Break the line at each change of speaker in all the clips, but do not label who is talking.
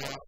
Thank you.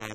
Okay.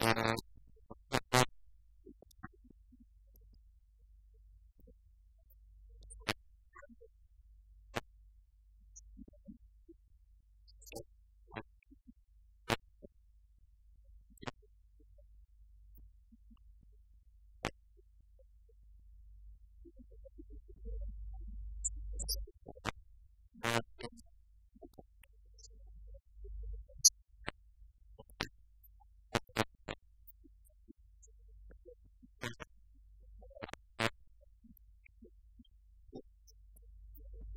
and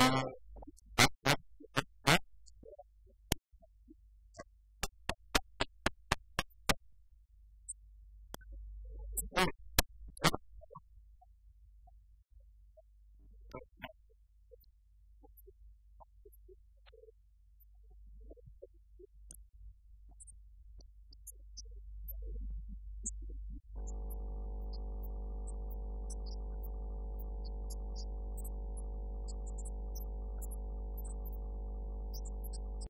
now